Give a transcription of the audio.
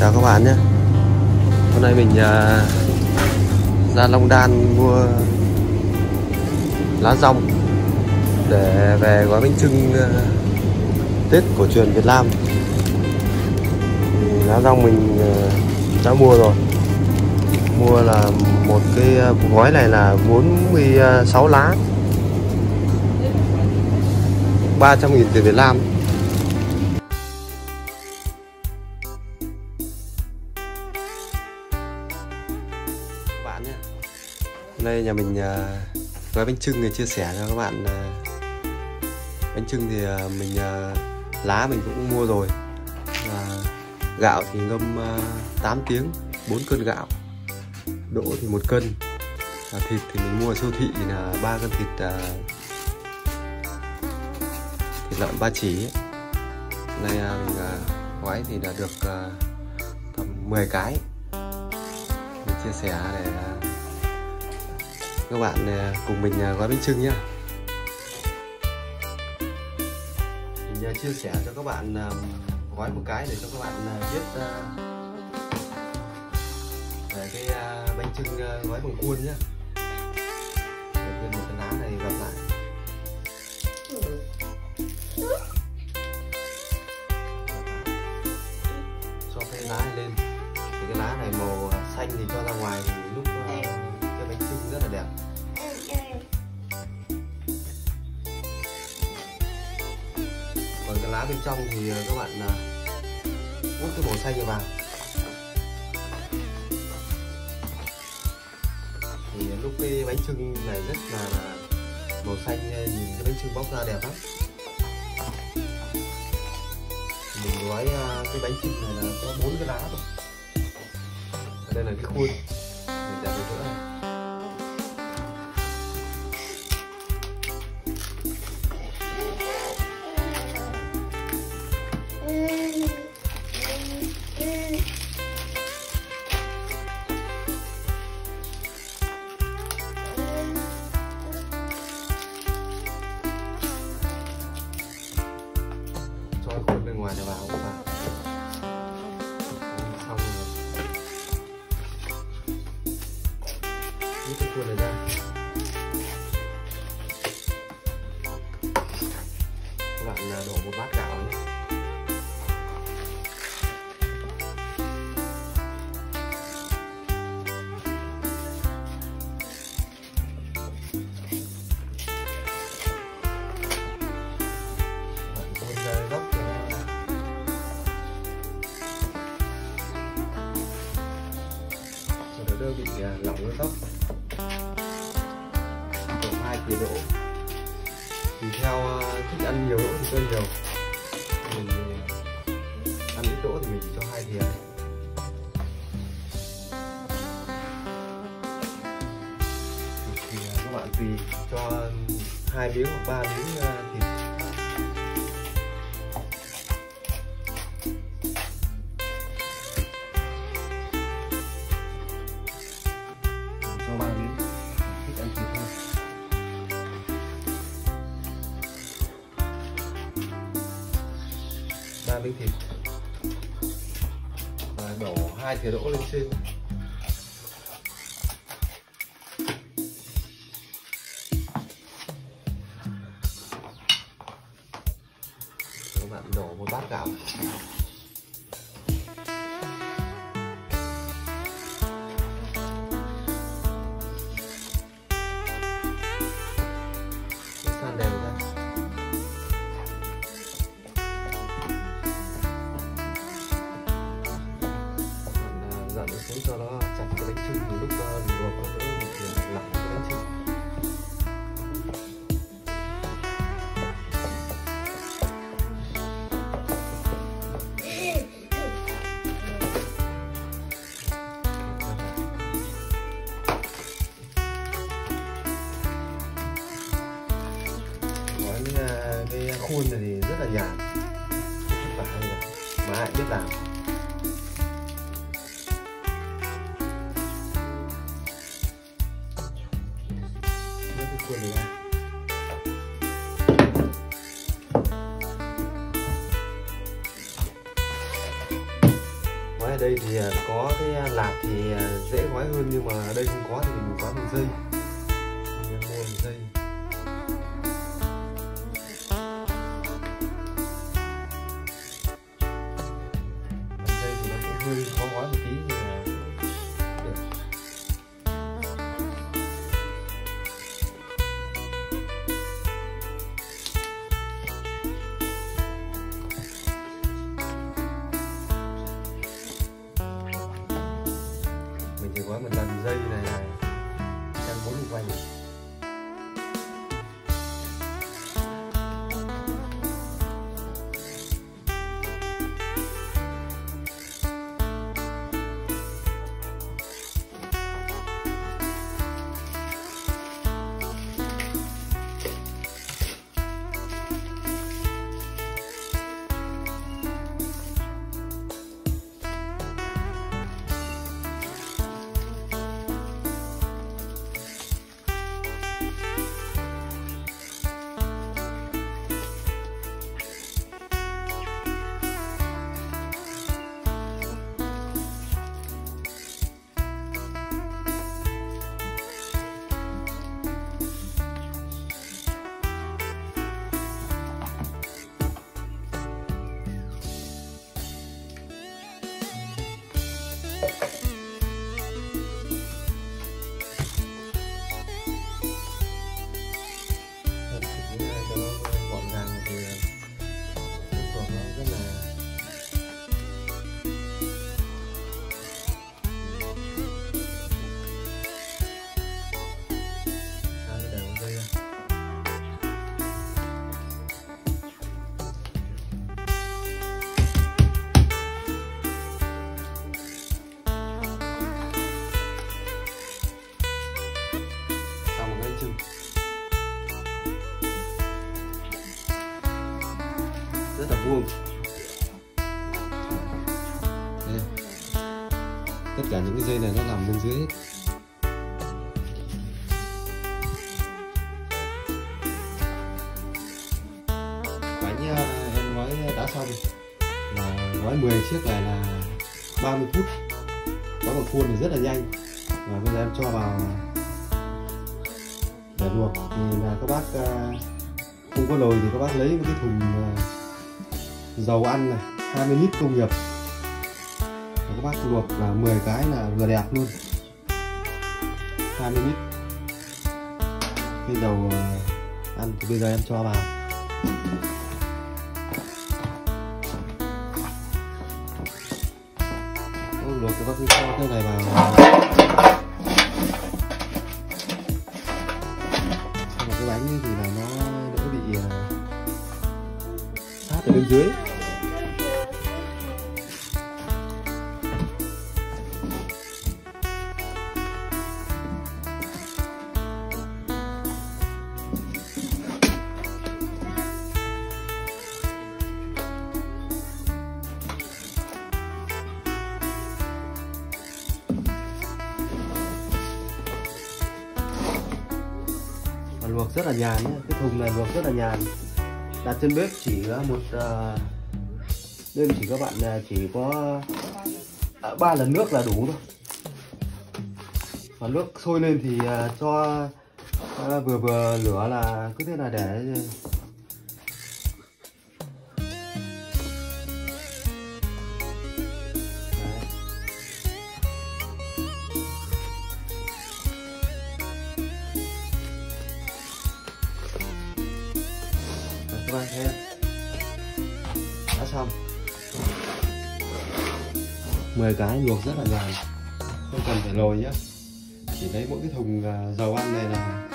chào các bạn nhé. Hôm nay mình uh, ra Long Đan mua lá rong để về gói bánh trưng uh, à, Tết cổ truyền Việt Nam. Thì lá rong mình uh, đã mua rồi. Mua là một cái gói này là 46 lá. 300.000 tiền Việt Nam. Nay nhà mình à, uh, gói bánh trưng thì chia sẻ cho các bạn uh, bánh trưng thì uh, mình uh, lá mình cũng mua rồi. Và gạo thì ngâm uh, 8 tiếng 4 cân gạo. Đỗ thì một cân. Và thịt thì mình mua ở siêu thị là ba cân thịt uh, thịt lợn ba chỉ. Nay uh, mình uh, gói thì đã được uh, tầm 10 cái. Mình chia sẻ để uh, các bạn à, cùng mình à, gói bánh trưng nhé mình à, chia sẻ cho các bạn gói một cái để cho các bạn biết về cái bánh trưng gói bằng cuôn nhé đầu tiên một cái lá này gập lại. Cho cái lá này lên. Thì cái lá này màu xanh thì cho ra ngoài, thì lúc uh, rất là đẹp. Còn cái lá bên trong thì ờ, các bạn uh, cái màu xanh vào. Thì ờ, lúc cái bánh trưng này rất là màu xanh nhìn cái bánh trưng bóc ra đẹp lắm. Mình gói cái bánh trưng này là có bốn cái lá thôi đây là cái khuôn. Mình đặt ở giữa này. Bên ngoài này vào cũng vào xong rồi. Rút cái khuôn này ra. Các bạn à, đổ một bát gạo. Độ. Đỗ tùy theo ờ, thích ăn nhiều đỗ thì cho nhiều. Mình ờ, ăn ít đỗ thì mình chỉ cho hai thìa. Thì ờ, các bạn tùy cho hai miếng hoặc ba miếng thịt. Ba miếng thịt. Và đổ hai thìa đỗ lên trên. Các bạn đổ một bát gạo. Cái, khuôn này thì rất là nhàn. Vất vả mà lại biết làm? Nhấc cái khuôn này ra. Gói ở đây thì à, có cái à, lạt thì à, dễ gói hơn nhưng mà ở đây không có thì mình gói bằng dây hơi khó quá một tí, nhưng mà được. mình chỉ có một lần dây này là trăm bốn mươi vuông. Đây. tất cả những cái dây này nó nằm bên dưới hết. Bánh ờ, em gói đã xong là gói 10 chiếc này là 30 phút. Gói bằng khuôn thì rất là nhanh. Và bây giờ em cho vào để luộc. Thì là các bác ờ, không có nồi thì các bác lấy một cái thùng ờ, dầu ăn này 20 lít công nghiệp. Và các bác luộc là 10 cái là vừa đẹp luôn. 20 lít. Cái dầu ờ, ăn thì bây giờ em cho vào. Luộc thì bác cứ cho cái này vào. Bên dưới. Luộc rất là nhàn nhé cái thùng này luộc rất là nhàn đặt trên bếp chỉ một uh, đêm chỉ các bạn ờ, chỉ có ờ, ba lần nước là đủ thôi. Và nước sôi lên thì cho vừa vừa lửa là cứ thế là để 10 cái luộc rất là nhàn không cần phải lồi nhá. Chỉ lấy mỗi cái thùng à, dầu ăn này là